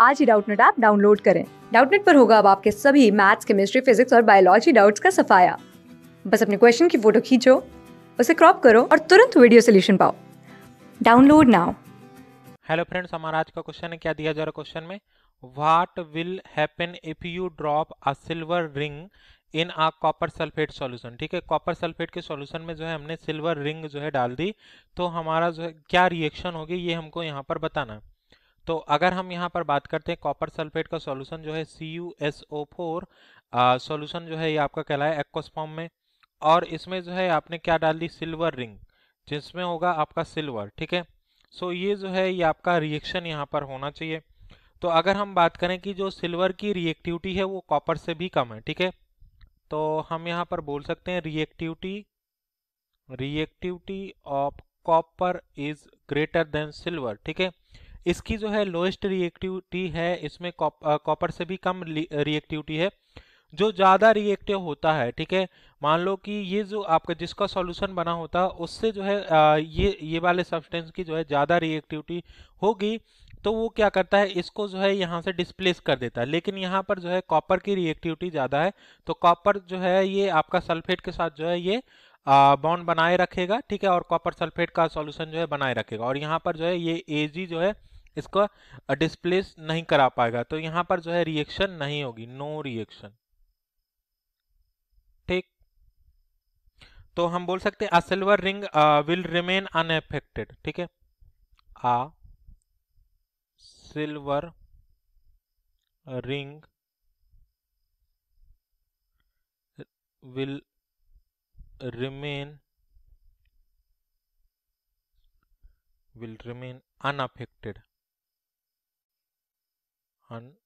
आज ही Doubtnut app download करें। डाउटनेट पर होगा अब आपके सभी मैथ्स, केमिस्ट्री, फिजिक्स और बायोलॉजी डाउट्स का सफाया। बस अपने क्वेश्चन की फ़ोटो खींचो, उसे क्रॉप करो और तुरंत वीडियो सोल्यूशन पाओ। Download now. हेलो फ्रेंड्स, हमारा आज का क्वेश्चन है, क्या दिया जा रहा क्वेश्चन में? What will happen if you drop a silver ring in a copper sulphate solution ठीक है कॉपर सल्फेट के सॉल्यूशन में जो है हमने सिल्वर रिंग जो है डाल दी तो हमारा जो है, क्या रिएक्शन होगी, ये हमको यहाँ पर बताना है। तो अगर हम यहाँ पर बात करते हैं कॉपर सल्फेट का सॉल्यूशन जो है C U S O four solution जो है ये आपका कहलाए एक्वस फॉर्म में। और इसमें जो है आपने क्या डाल दी? सिल्वर रिंग जिसमें होगा आपका सिल्वर ठीक है? सो ये जो है ये आपका रिएक्शन यहाँ पर होना चाहिए। तो अगर हम बात करें कि जो सिल्वर की रिएक्टिविटी है वो कॉपर से भी कम है, ठीक है? तो हम यहाँ पर बोल सकते हैं reactivity reactivity of copper is greater than silver ठीक है? इसकी जो है लोएस्ट रिएक्टिविटी है, इसमें कॉपर से भी कम रिएक्टिविटी है, जो ज़्यादा रिएक्टिव होता है, ठीक है? मान लो कि ये जो आपका जिसका सॉल्यूशन बना होता है उससे जो है ये ये वाले सब्सटेंस की जो है ज़्यादा रिएक्टिविटी होगी तो वो क्या करता है, इसको जो है यहाँ से डिस्प्लेस कर देता है। लेकिन यहाँ पर जो है कॉपर की रिएक्टिविटी ज़्यादा है तो कॉपर जो है ये आपका सल्फेट के साथ जो है ये बॉन्ड बनाए रखेगा, ठीक है? और कॉपर सल्फेट का सॉल्यूशन जो है बनाए रखेगा। और यहाँ पर जो है ये एजी जो है इसको डिस्प्लेस नहीं करा पाएगा। तो यहाँ पर जो है रिएक्शन नहीं होगी नो रिएक्शन ठीक? तो हम बोल सकते हैं a silver ring will remain unaffected ठीक है? A silver ring will remain will remain unaffected unaffected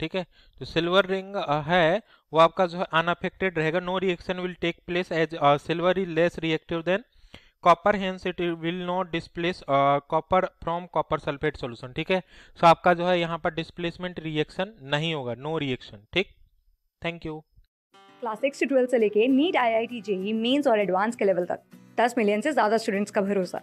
ठीक है? जो सिल्वर रिंग है, वो आपका जो है अनअफेक्टेड रहेगा no reaction will take place as silver is less reactive than copper hence it will not displace copper from copper sulphate solution ठीक है? सो आपका जो है यहाँ पर डिस्प्लेसमेंट रिएक्शन नहीं होगा नो रिएक्शन ठीक? थैंक यू क्लास सिक्स से ट्वेल्थ से लेके NEET I I T JEE mains और एडवांस के लेवल तक। दस मिलियन से ज़्यादा स्टूडेंट्स का भरोसा।